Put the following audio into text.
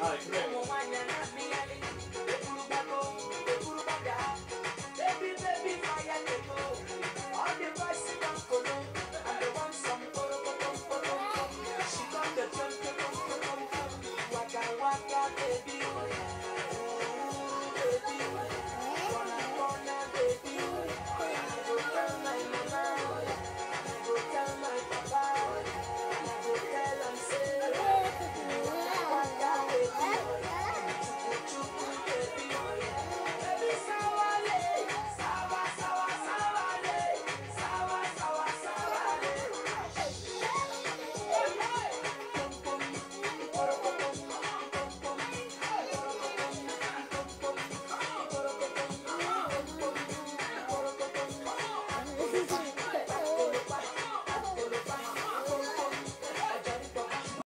Hayır.